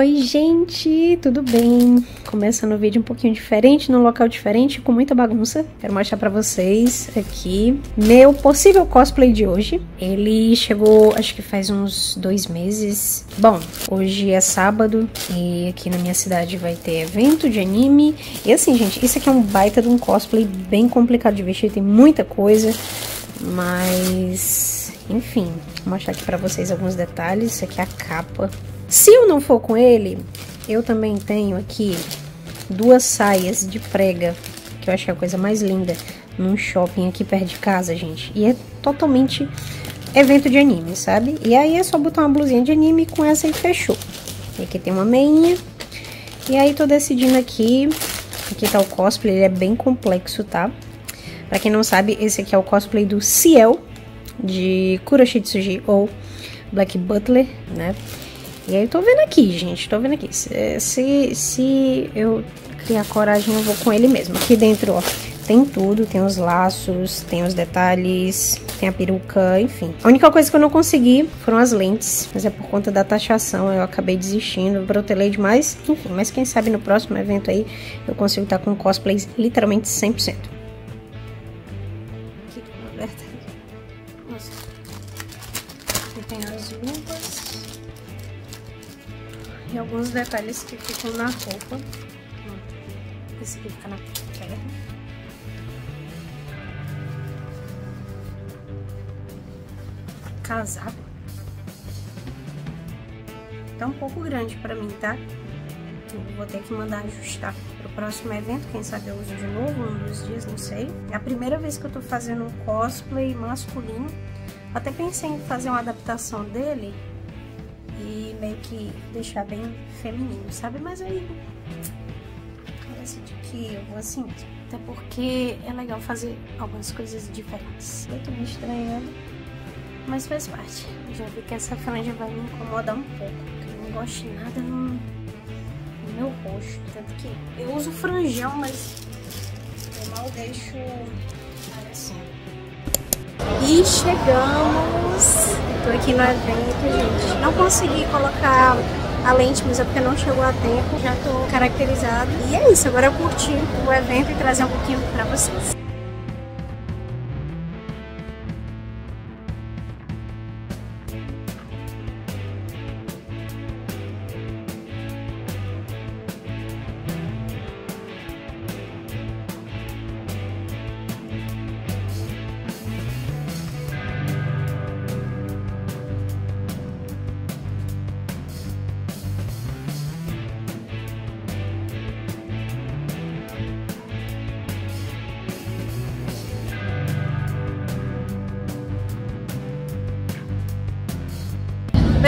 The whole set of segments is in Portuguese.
Oi, gente, tudo bem? Começando o vídeo um pouquinho diferente, num local diferente, com muita bagunça. Quero mostrar pra vocês aqui meu possível cosplay de hoje. Ele chegou, acho que faz uns dois meses. Bom, hoje é sábado e aqui na minha cidade vai ter evento de anime. E assim, gente, isso aqui é um baita de um cosplay bem complicado de vestir, tem muita coisa, mas... Enfim, vou mostrar aqui pra vocês alguns detalhes. Isso aqui é a capa se eu não for com ele, eu também tenho aqui duas saias de prega, que eu achei a coisa mais linda, num shopping aqui perto de casa, gente. E é totalmente evento de anime, sabe? E aí é só botar uma blusinha de anime com essa e fechou. E aqui tem uma meinha. E aí tô decidindo aqui, aqui tá o cosplay, ele é bem complexo, tá? Pra quem não sabe, esse aqui é o cosplay do Ciel, de Kuroshitsuji ou Black Butler, né? E aí tô vendo aqui, gente, tô vendo aqui. Se, se eu criar coragem, eu vou com ele mesmo. Aqui dentro, ó, tem tudo, tem os laços, tem os detalhes, tem a peruca, enfim. A única coisa que eu não consegui foram as lentes, mas é por conta da taxação, eu acabei desistindo, protelei demais, enfim. Mas quem sabe no próximo evento aí eu consigo estar com cosplays literalmente 100%. Alguns detalhes que ficam na roupa. Esse aqui fica na perna. Casaco. Tá um pouco grande pra mim, tá? Eu vou ter que mandar ajustar pro próximo evento, quem sabe eu uso de novo, um dos dias, não sei. É a primeira vez que eu tô fazendo um cosplay masculino. Até pensei em fazer uma adaptação dele, meio que deixar bem feminino, sabe? Mas aí eu decidi que eu vou assim. Até porque é legal fazer algumas coisas diferentes. Eu tô me estranhando, mas faz parte. Já vi que essa franja vai me incomodar um pouco, porque eu não gosto de nada no, no meu rosto. Tanto que eu uso franjão, mas eu mal deixo. E chegamos! Tô aqui no evento, gente. Não consegui colocar a lente, mas é porque não chegou a tempo. Já tô caracterizado. E é isso, agora eu curti o evento e trazer um pouquinho pra vocês.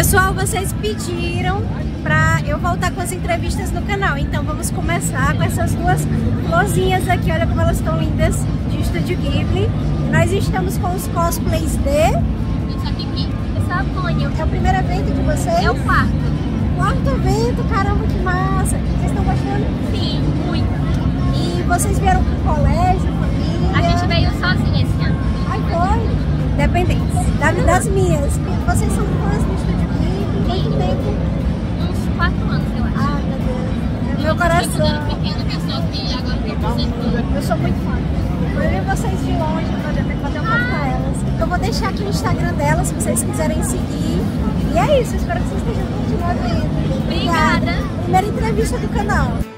Pessoal, vocês pediram pra eu voltar com as entrevistas no canal, então vamos começar com essas duas florzinhas aqui, olha como elas estão lindas, de Estúdio Ghibli. Nós estamos com os cosplays de... Eu sou Kiki. Eu sou a. É o primeiro evento de vocês? É o quarto. Quarto evento, caramba, que massa! Vocês estão gostando? Sim, muito. E vocês vieram pro colégio, família? A gente veio sozinha esse ano. Ai, foi? Dependentes. Da, das minhas. Vocês são fãs do Estúdio? Quanto tempo? Uns quatro anos, eu acho. Ai, meu Deus. É meu coração. Eu pequena pessoa que agora tem. Eu sou muito fã. Eu vi vocês de longe, eu bater um papo com elas. Eu vou deixar aqui o Instagram delas, se vocês quiserem seguir. E é isso, espero que vocês estejam curtindo o evento. Obrigada. Primeira entrevista do canal.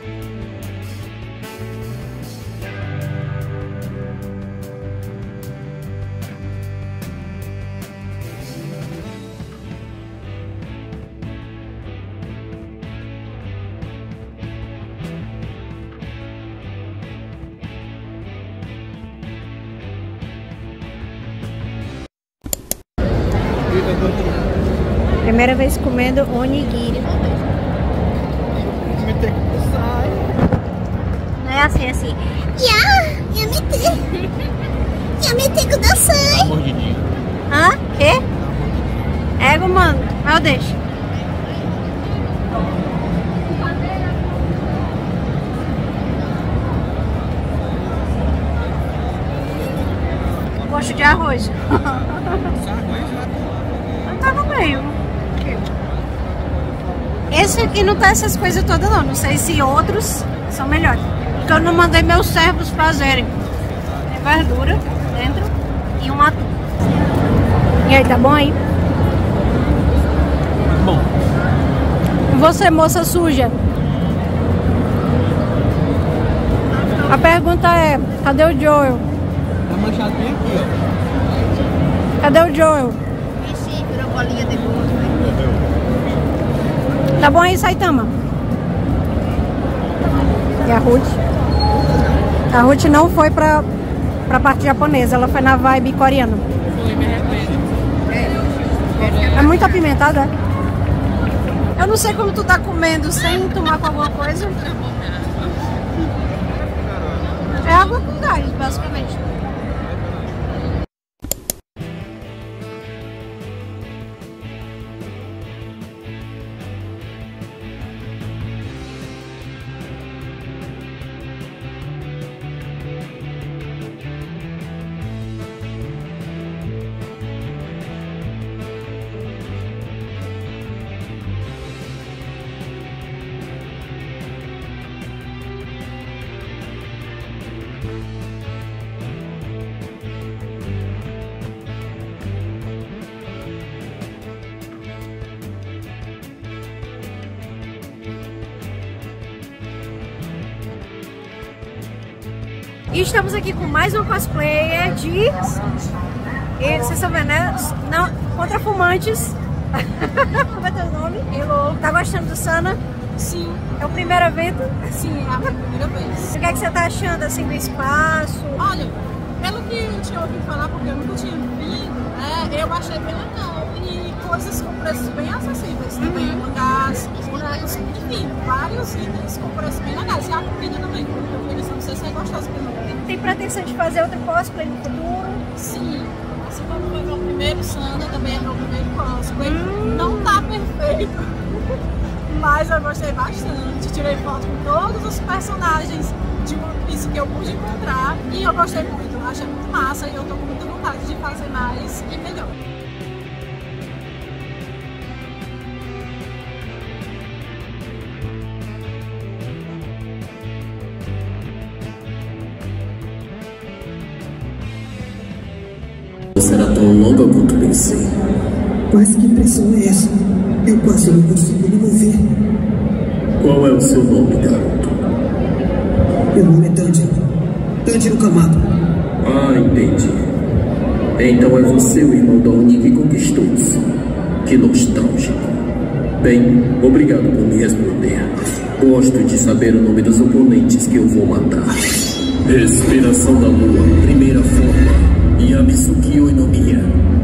Comendo onigiri. Não é assim, é assim. Ya, yamete. Yamete kudasai. Mordidinha. Hã? Quê? Ego, mano. Mas eu deixo. Gosto de arroz. Não tá no meio. Esse aqui não tá essas coisas todas não. Não sei se outros são melhores. Porque eu não mandei meus servos fazerem. Tem verdura dentro e um atum. E aí, tá bom aí? Bom, Você, moça suja. A pergunta é, cadê o Joel? tá manchado bem aqui, ó. Cadê o Joel? Vixe, virou bolinha de bolo. Tá bom aí, Saitama? E a Ruth? A Ruth não foi pra, pra parte japonesa, ela foi na vibe coreana. É muito apimentado, é? Eu não sei como tu tá comendo sem tomar com alguma coisa. É água com gás, basicamente. E estamos aqui com mais um cosplayer de. E vocês estão vendo, né? Não, contra fumantes. Como é teu nome? Hello. Tá gostando do Sana? Sim, É o primeiro evento? sim, é a primeira vez. O que, é que você tá achando assim do espaço? Olha, pelo que eu tinha ouvido falar, porque eu nunca tinha vindo, né, eu achei bem legal. E coisas com preços bem acessíveis também, mangás, bonecos, enfim, vários itens com preços bem legais. E a comida também, porque eu fiz, não sei se é gostosa menos. Tem pretensão de fazer outro cosplay no futuro? Sim, assim como foi meu primeiro Sanda, também é meu primeiro cosplay. Não tá perfeito, mas eu gostei bastante. Tirei foto com todos os personagens de One Piece que eu pude encontrar e eu gostei muito. Achei muito massa e eu tô com muita vontade de fazer mais e melhor. Mas que impressão é essa? Eu quase não consigo me mover. Qual é o seu nome, garoto? Meu nome é. Tandy no Kamado. Ah, entendi. Então é você o irmão da Oni que conquistou isso. Que nostálgico. Bem, obrigado por me responder. Gosto de saber o nome dos oponentes que eu vou matar. Respiração da lua, primeira forma. Yabisuki Oinomiya.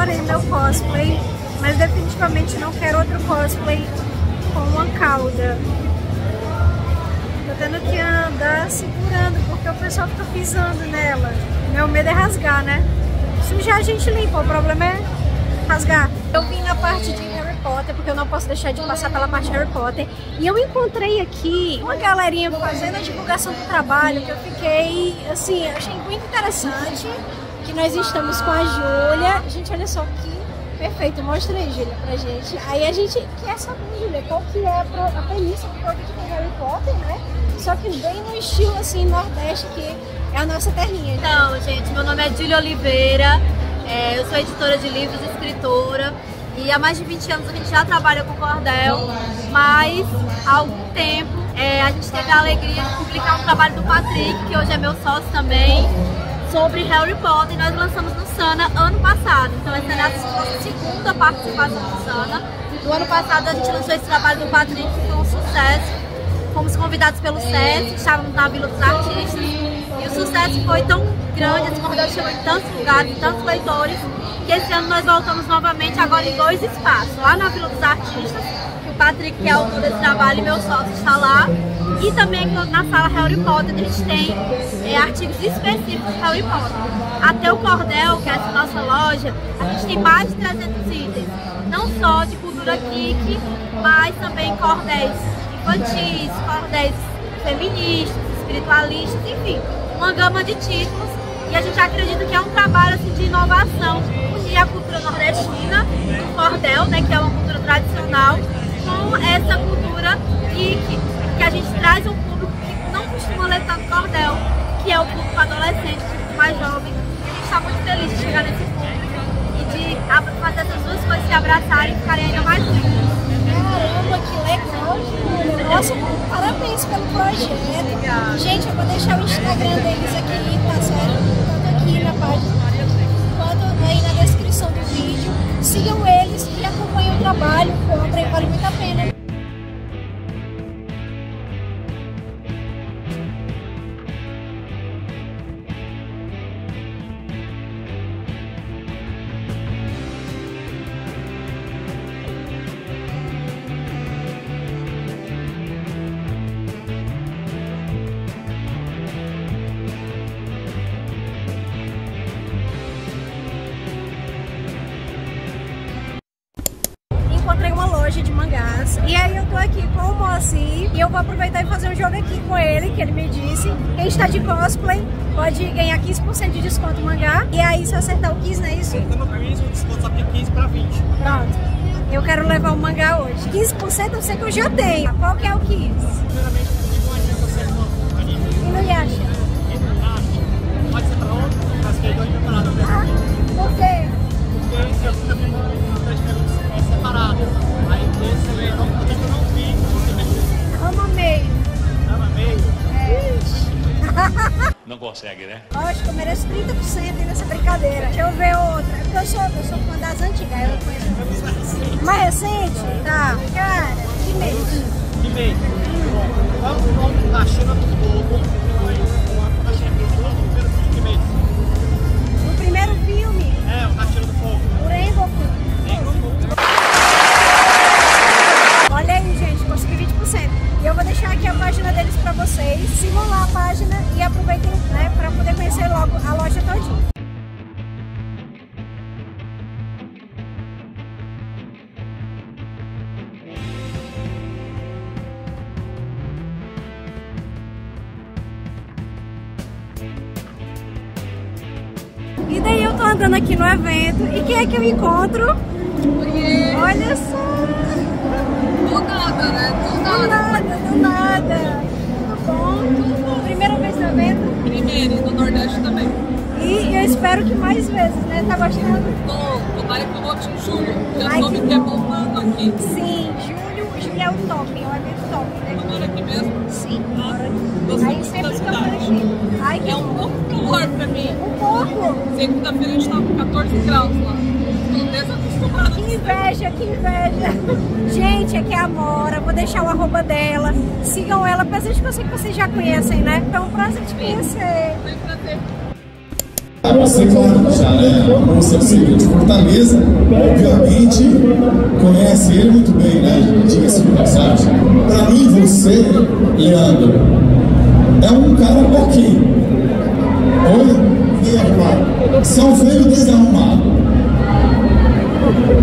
Adorei meu cosplay, mas definitivamente não quero outro cosplay com uma cauda. Tô tendo que andar segurando, porque o pessoal fica pisando nela. Meu medo é rasgar, né? Sujar a gente limpa, o problema é rasgar. Eu vim na parte de Harry Potter, porque eu não posso deixar de passar pela parte de Harry Potter. E eu encontrei aqui uma galerinha fazendo a divulgação do trabalho, que eu fiquei, assim, achei muito interessante. Que nós estamos com a Júlia. Gente, olha só que perfeito. Mostra aí, Júlia, pra gente. Aí a gente quer saber, Júlia, qual que é a, pro, premissa do produto de Harry Potter, né? Só que bem no estilo, assim, Nordeste, que é a nossa terrinha. Então, gente, meu nome é Júlia Oliveira, é, eu sou editora de livros, escritora, e há mais de 20 anos a gente já trabalha com cordel, mas há algum tempo é, a gente teve a alegria de publicar um trabalho do Patrick, que hoje é meu sócio também, sobre Harry Potter, nós lançamos no Sana ano passado. Então essa é a segunda participação no Sana. No ano passado a gente lançou esse trabalho do Patrick, que foi um sucesso. Fomos convidados pelo SESC, estávamos na Vila dos Artistas, e o sucesso foi tão grande, esse convidado chegou em tantos lugares, tantos leitores, que esse ano nós voltamos novamente agora em dois espaços, lá na Vila dos Artistas, que o Patrick, que é autor desse trabalho, e meu sócio está lá, e também na sala Harry Potter a gente tem é, artigos específicos de Harry Potter. Até o Cordel, que é essa nossa loja, a gente tem mais de 300 itens, não só de cultura geek, mas também cordéis infantis, cordéis feministas, espiritualistas, enfim, uma gama de títulos. E a gente acredita que é um trabalho assim, de inovação, unir a cultura nordestina, o cordel, né, que é uma cultura tradicional, com essa cultura geek, que a gente traz um público que não costuma ler tanto cordel, que é o público adolescente, público mais jovem. A gente está muito feliz de chegar nesse público e de fazer essas duas coisas se abraçarem e ficarem ainda mais juntos. Caramba, que legal. Nossa, parabéns pelo projeto. Gente, eu vou deixar o Instagram deles aqui, tá certo? Tanto aqui na página, quanto aí na descrição do vídeo. Sigam eles e acompanhem o trabalho, tem 15 para 20. Pronto. Eu quero levar o mangá hoje. 15% eu sei que eu já tenho. Qual que é o 15? Primeiramente, eu digo onde você no anime. E no Yasha? E no Nash. Pode ser para outro, mas que é dois temporadas. Ah, por quê? Porque eu também não é separado. Aí esse eu não, não vi, você vai Ama meio. ama meio. Ixi. Não consegue, né? Que eu mereço 30% aí nessa brincadeira. Deixa eu ver outra. Porque eu sou, eu sou fã das antigas, eu conheço. Mais recente? Tá. Cara, que mês? Que meio. Vamos, vamos na China do Nordeste também. e eu espero que mais vezes, né? Tá gostando? Tô, tomara que eu volte em julho. Já tô me que revoltando aqui. Sim, julho, julho é o top, é o evento top, né? Agora aqui mesmo. Sim. Gostei Aí muito sempre eu cidade. aqui. Ai, que É um pouco calor pra mim. um pouco. Segunda-feira a gente tava com 14 graus lá. Que inveja, que inveja. Gente, aqui é a Amora, vou deixar o arroba dela. Sigam ela, apesar de que eu sei que vocês já conhecem, né? Então é um prazer te conhecer. Prazer. Você, claro, já né? Como seu filho de Fortaleza, obviamente conhece ele muito bem, né? Diga-se de passagem. Para mim, você, Leandro, é um cara pouquinho. Oi? E arrumado. São feio desarrumado.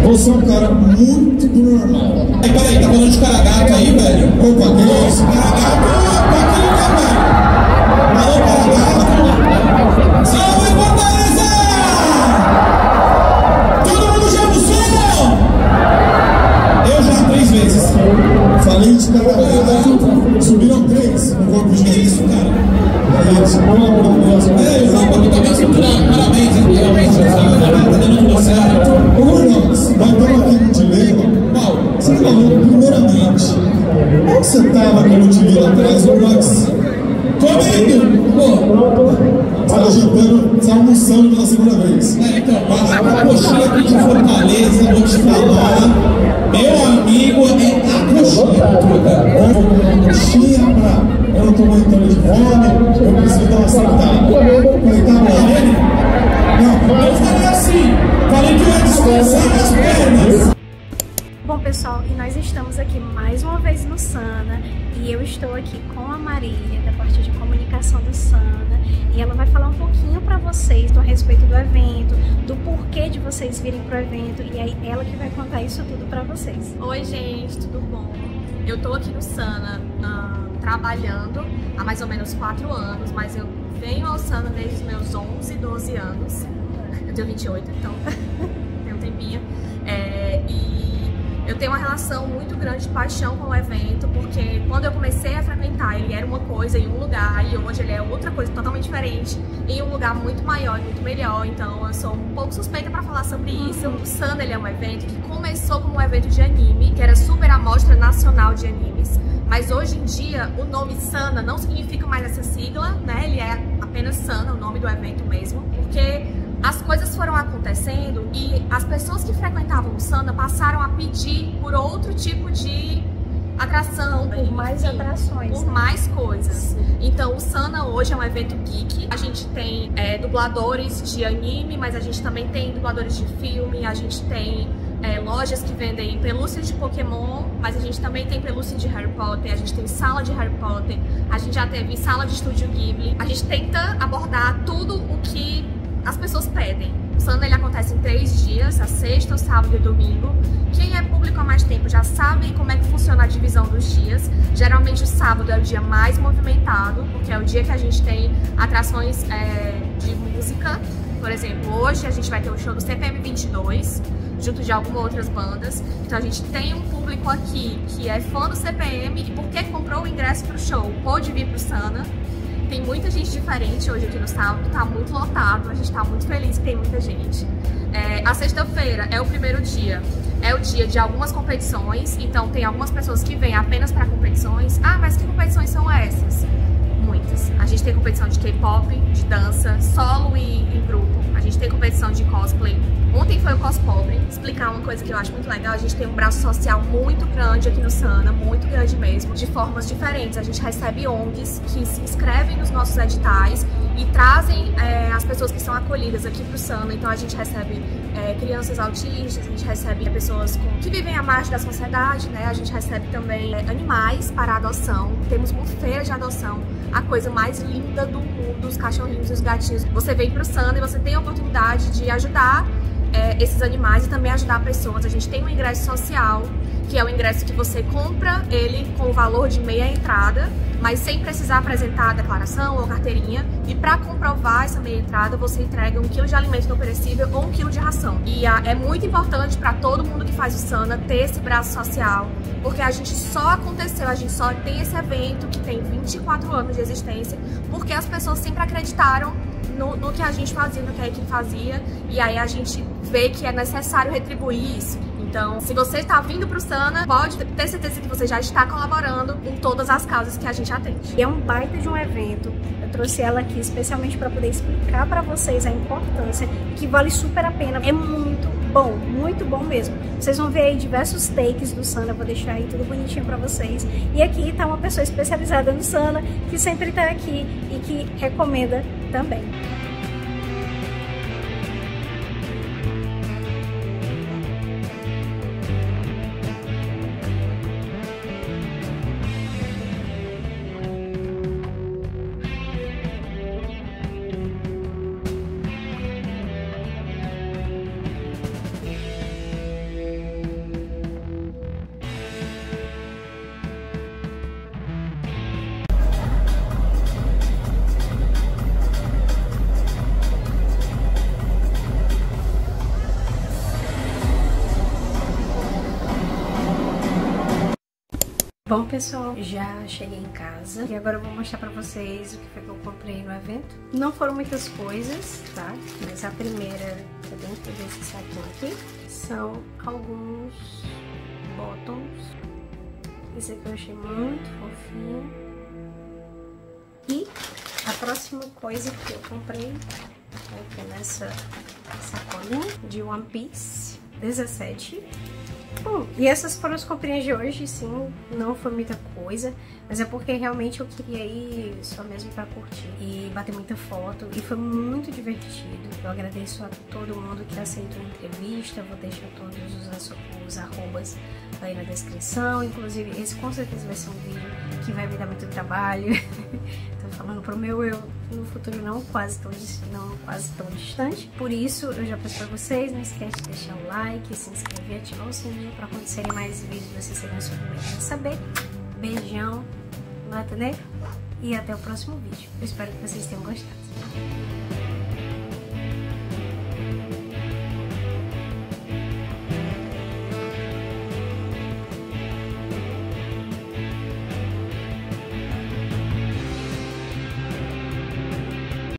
Você é um cara muito do normal. Aí, peraí, tá falando de cara gato aí, velho? Opa, que é? Cara gato, opa, que é, velho? Falou cara gato? Salve, Fortaleza! Todo mundo já almoçou? Eu já três vezes. Falei de cara gato. Subiram três no corpo de Que isso, cara? É isso, pelo amor de Deus. Peraí, o Zapa aqui tá me acertando. Parabéns, hein? Realmente, tá dando tudo certo. Aqui com a Marília, da parte de comunicação do Sana, e ela vai falar um pouquinho para vocês a respeito do evento, do porquê de vocês virem pro evento, e aí ela que vai contar isso tudo para vocês. Oi, gente, tudo bom? Eu tô aqui no Sana ah, trabalhando há mais ou menos 4 anos, mas eu venho ao Sana desde os meus 11, 12 anos. Eu tenho 28, então tem um tempinho. Eu tenho uma relação muito grande de paixão com o evento, porque quando eu comecei a frequentar, ele era uma coisa em um lugar e hoje ele é outra coisa totalmente diferente, em um lugar muito maior e muito melhor. Então eu sou um pouco suspeita para falar sobre isso. O Sana ele é um evento que começou como um evento de anime, que era super a mostra nacional de animes. Mas hoje em dia o nome Sana não significa mais essa sigla, né? Ele é apenas Sana, o nome do evento mesmo, porque as coisas foram acontecendo e as pessoas que frequentavam o Sana passaram a pedir por outro tipo de atração, Por mais enfim, atrações, por né? mais coisas. Então o Sana hoje é um evento geek. A gente tem é, dubladores de anime, mas a gente também tem dubladores de filme, a gente tem é, lojas que vendem pelúcias de Pokémon, mas a gente também tem pelúcia de Harry Potter, a gente tem sala de Harry Potter, a gente já teve sala de estúdio Ghibli. A gente tenta abordar tudo o que as pessoas pedem. O Sana ele acontece em três dias, a sexta, o sábado e o domingo. Quem é público há mais tempo já sabe como é que funciona a divisão dos dias. Geralmente o sábado é o dia mais movimentado, porque é o dia que a gente tem atrações é, de música. Por exemplo, hoje a gente vai ter o show do CPM 22, junto de algumas outras bandas. Então a gente tem um público aqui que é fã do CPM e porque comprou o ingresso pro show, pôde vir pro Sana. Tem muita gente diferente hoje aqui no sábado, tá muito lotado, a gente tá muito feliz que tem muita gente. É, a sexta-feira é o primeiro dia, é o dia de algumas competições, então tem algumas pessoas que vêm apenas para competições. Ah, mas que competições são essas? Muitas. A gente tem competição de K-pop, de dança, solo e em grupo. A gente tem competição de cosplay. Explicar uma coisa que eu acho muito legal. A gente tem um braço social muito grande aqui no Sana, muito grande mesmo, de formas diferentes. A gente recebe ONGs que se inscrevem nos nossos editais e trazem é, as pessoas que são acolhidas aqui pro Sana. Então a gente recebe é, crianças autistas, a gente recebe pessoas com- que vivem à margem da sociedade, né? A gente recebe também é, animais para adoção. Temos uma feira de adoção, a coisa mais linda do mundo, os cachorrinhos e os gatinhos. Você vem pro Sana e você tem a oportunidade de ajudar é, esses animais e também ajudar pessoas. A gente tem um ingresso social, que é o ingresso que você compra ele com o valor de meia entrada, mas sem precisar apresentar a declaração ou carteirinha. E para comprovar essa meia entrada, você entrega um quilo de alimento não perecível ou um quilo de ração. E ah, é muito importante para todo mundo que faz o Sana ter esse braço social, porque a gente só aconteceu, a gente só tem esse evento que tem 24 anos de existência, porque as pessoas sempre acreditaram no, no que a gente fazia, no que a equipe fazia, e aí a gente vê que é necessário retribuir isso. Então, se você está vindo pro Sana, pode ter certeza que você já está colaborando em todas as casas que a gente atende. É um baita de um evento. Eu trouxe ela aqui especialmente para poder explicar para vocês a importância, que vale super a pena. É muito bom, muito bom mesmo. Vocês vão ver aí diversos takes do Sana, vou deixar aí tudo bonitinho para vocês. E aqui tá uma pessoa especializada no Sana, que sempre tá aqui e que recomenda também. Bom, pessoal, já cheguei em casa e agora eu vou mostrar pra vocês o que foi que eu comprei no evento. Não foram muitas coisas, tá? Mas a primeira é dentro desse saquinho aqui. São alguns bottoms. Esse aqui eu achei muito fofinho. E a próxima coisa que eu comprei aqui nessa sacolinha de One Piece 17 Bom, e essas foram as comprinhas de hoje, sim, não foi muita coisa, mas é porque realmente eu queria ir só mesmo pra curtir e bater muita foto, e foi muito divertido. Eu agradeço a todo mundo que aceitou a entrevista, vou deixar todos os, os arrobas aí na descrição, inclusive esse com certeza vai ser um vídeo que vai me dar muito trabalho, tô falando pro meu eu no futuro não quase tão, não quase tão distante. Por isso, eu já peço pra vocês, não esquece de deixar o like, se inscrever, ativar o sininho pra acontecerem mais vídeos, vocês serem os primeiros a saber. Beijão, mata negro e até o próximo vídeo. Eu espero que vocês tenham gostado.